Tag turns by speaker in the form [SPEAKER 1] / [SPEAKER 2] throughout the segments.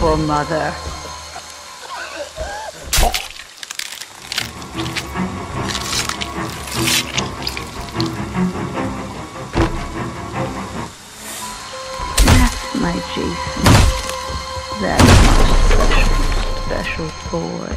[SPEAKER 1] For mother. That's my Jason. That's my special, special boy.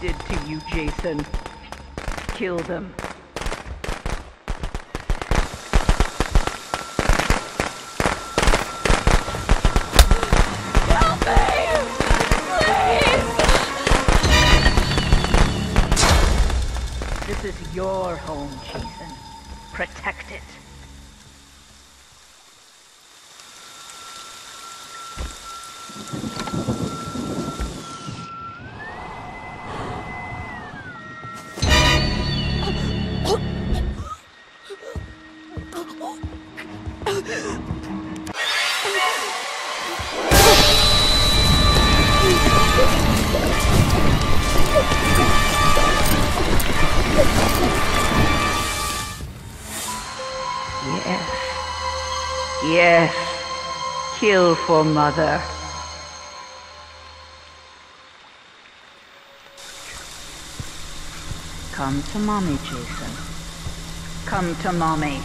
[SPEAKER 1] Did to you, Jason. Kill them. This is your home, Jason. Protect it. Yes. Yes. Kill for mother. Come to mommy, Jason. Come to mommy.